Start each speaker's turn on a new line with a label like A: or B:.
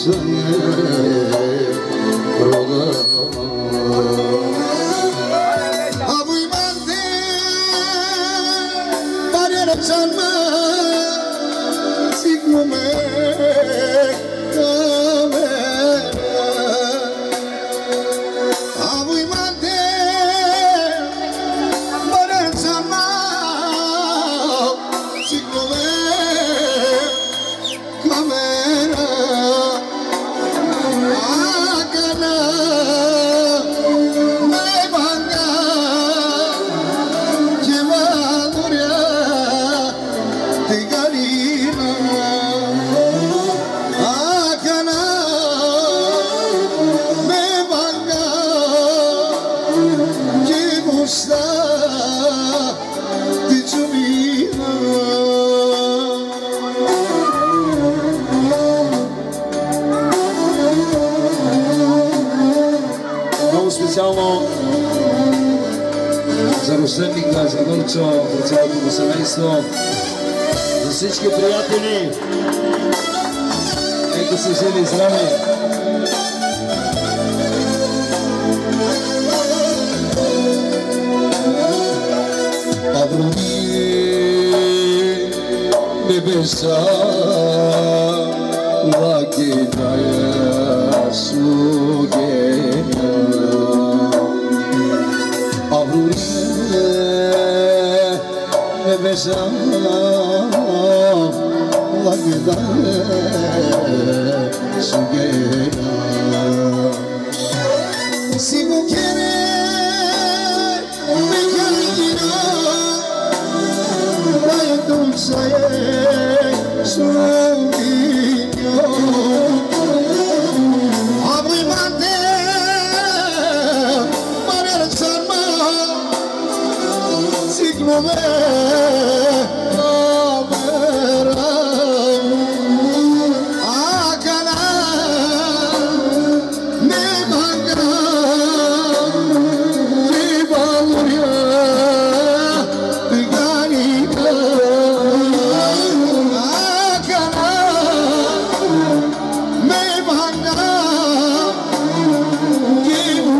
A: sun siamo Zarosebnika, za Dorčo, za celotno semejstvo, za всички prijatelji. Neka se želi z nami. Avrami nebesa vakit ayasu mesam lagda sugera sibu kere me kalina rayo dulce sugera Sigma Man.